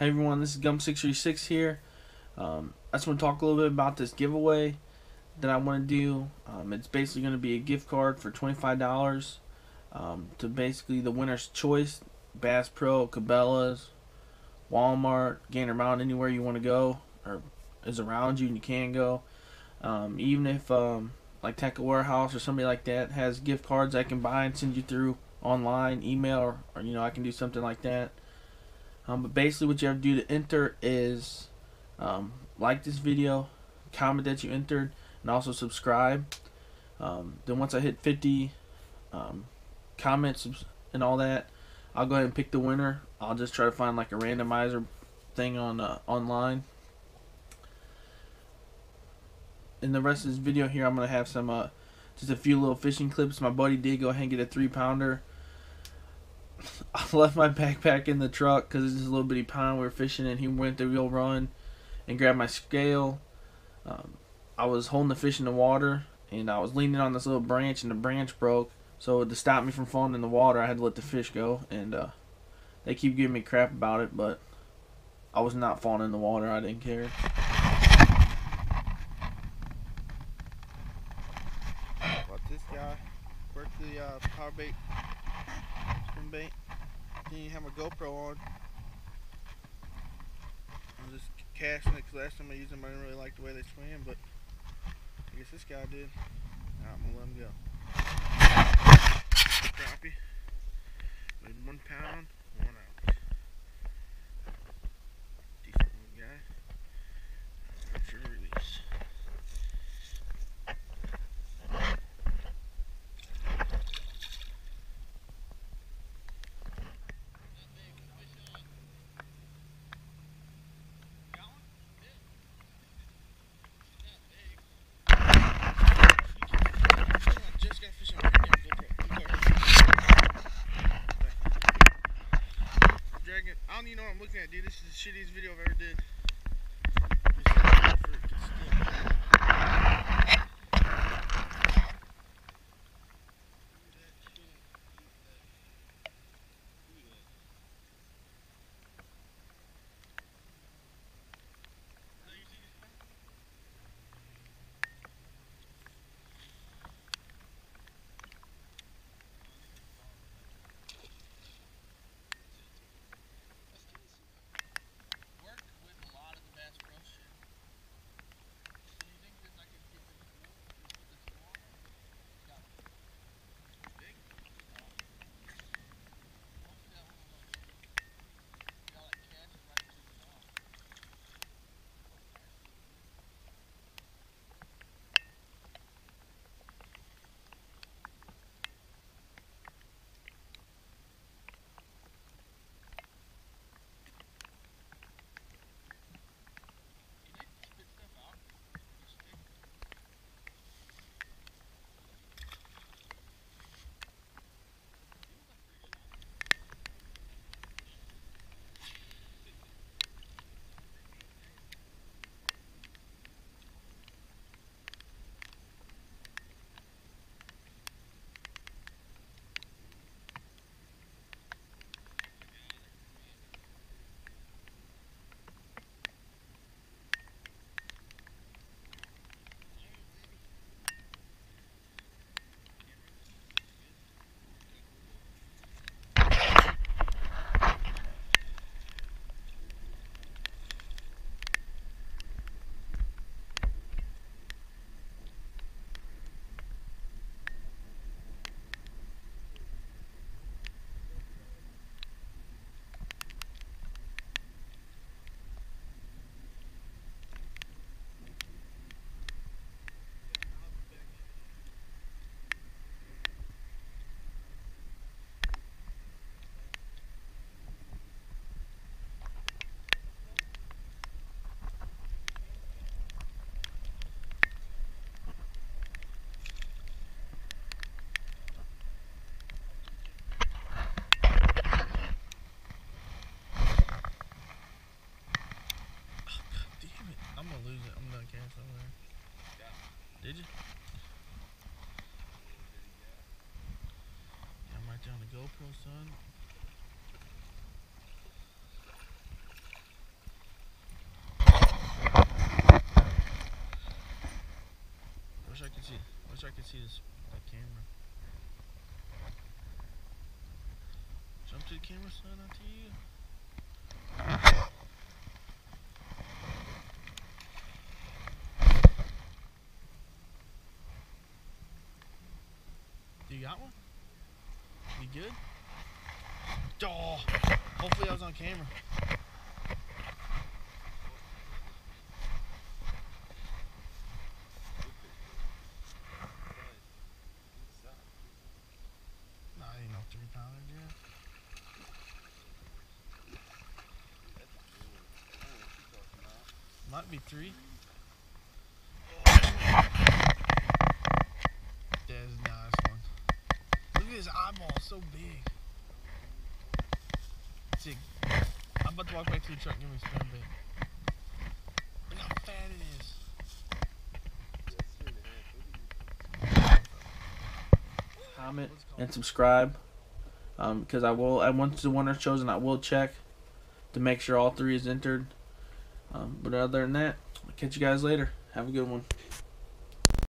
Hey everyone, this is Gump636 here. Um, I just want to talk a little bit about this giveaway that I want to do. Um, it's basically going to be a gift card for $25 um, to basically the winner's choice Bass Pro, Cabela's, Walmart, Gander Mountain, anywhere you want to go or is around you and you can go. Um, even if um, like Tackle Warehouse or somebody like that has gift cards I can buy and send you through online, email, or, or you know I can do something like that. Um, but basically what you have to do to enter is um, like this video, comment that you entered, and also subscribe. Um, then once I hit 50 um, comments and all that, I'll go ahead and pick the winner. I'll just try to find like a randomizer thing on uh, online. In the rest of this video here, I'm going to have some, uh, just a few little fishing clips. My buddy did go ahead and get a three pounder. I left my backpack in the truck because it's a little bitty pond we were fishing and he went the real run and grabbed my scale. Um, I was holding the fish in the water and I was leaning on this little branch and the branch broke. So to stop me from falling in the water, I had to let the fish go. And uh, they keep giving me crap about it, but I was not falling in the water. I didn't care. But this guy, Berkley uh, power bait swim bait. Didn't even have my GoPro on. I'm just casting it because last time I used them I didn't really like the way they swam, but I guess this guy did. I'm gonna let him go. Crappie. Made one pound, one ounce. Decent little guy. Ready for release. Just got fish on my goddamn GoPro. I'm even know what I'm looking at, dude. This is the shittiest video I've ever did. Did you? I'm right there on the GoPro, son. Wish I could see. Wish I could see this that camera. Jump to the camera, son. Not to you. You got one? You good? Oh, hopefully I was on camera. Might be three. There's a nice one. Look at his eyeball, so big. See, I'm about to walk back to the truck and give me a spin bait. Look how fat it is. comment and subscribe because I will. I once the winner chosen, I will check to make sure all three is entered. Um, but other than that, I'll catch you guys later. Have a good one.